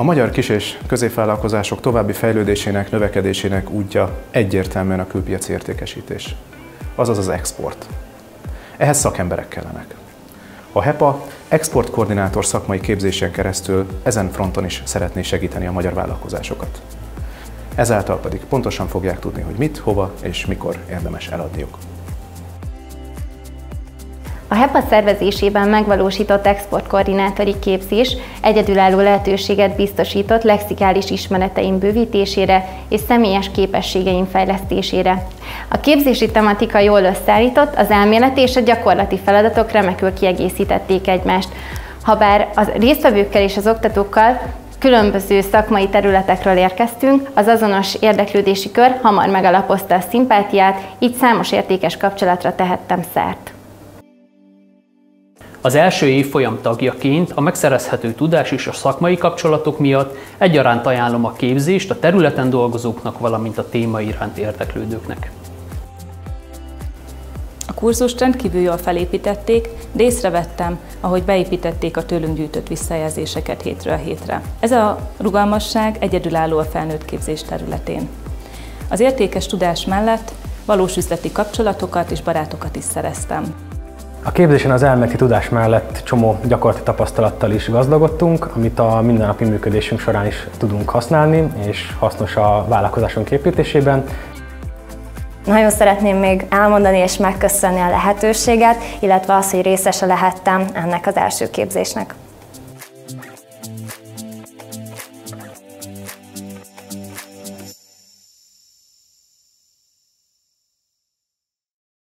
A magyar kis- és középvállalkozások további fejlődésének, növekedésének útja egyértelműen a külpiaci értékesítés, azaz az export. Ehhez szakemberek kellenek. A HEPA exportkoordinátor szakmai képzésen keresztül ezen fronton is szeretné segíteni a magyar vállalkozásokat. Ezáltal pedig pontosan fogják tudni, hogy mit, hova és mikor érdemes eladniuk. A HEPA szervezésében megvalósított exportkoordinátori képzés egyedülálló lehetőséget biztosított lexikális ismereteim bővítésére és személyes képességeim fejlesztésére. A képzési tematika jól összeállított, az elméleti és a gyakorlati feladatok remekül kiegészítették egymást. Habár a résztvevőkkel és az oktatókkal különböző szakmai területekről érkeztünk, az azonos érdeklődési kör hamar megalapozta a szimpátiát, így számos értékes kapcsolatra tehettem szert. Az első évfolyam tagjaként a megszerezhető tudás és a szakmai kapcsolatok miatt egyaránt ajánlom a képzést a területen dolgozóknak, valamint a téma iránt érdeklődőknek. A kurzust rendkívül jól felépítették, de észrevettem, ahogy beépítették a tőlünk gyűjtött visszajelzéseket hétről hétre. Ez a rugalmasság egyedülálló a felnőtt képzés területén. Az értékes tudás mellett valós üzleti kapcsolatokat és barátokat is szereztem. A képzésen az elméleti tudás mellett csomó gyakorlati tapasztalattal is gazdagodtunk, amit a mindennapi működésünk során is tudunk használni, és hasznos a vállalkozásunk építésében. Nagyon szeretném még elmondani és megköszönni a lehetőséget, illetve azt, hogy részese lehettem ennek az első képzésnek.